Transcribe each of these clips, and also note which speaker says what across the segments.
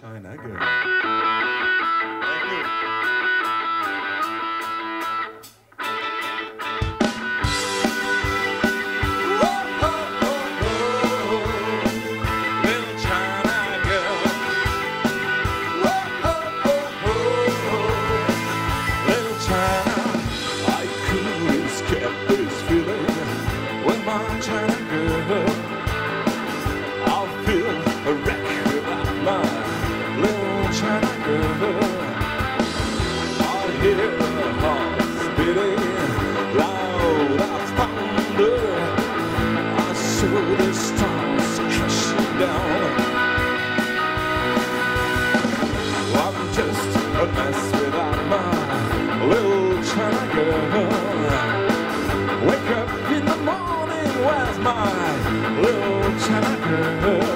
Speaker 1: China girl. loud as thunder. I saw the crashing down. I'm just a mess without my little China girl. Wake up in the morning, where's my little China girl?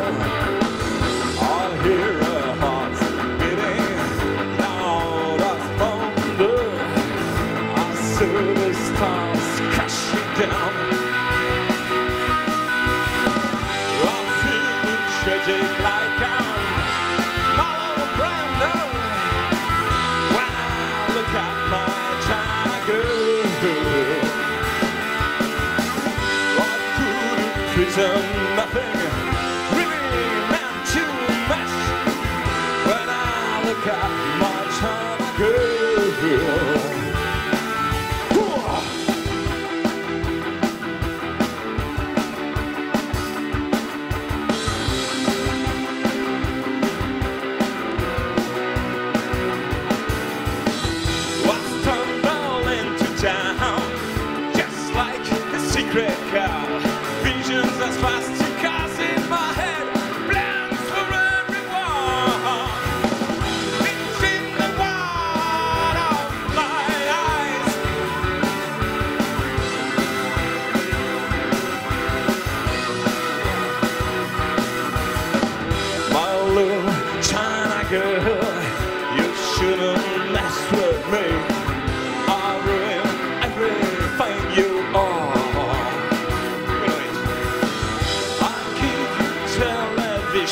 Speaker 1: to nothing. Really meant too much When I look at my time I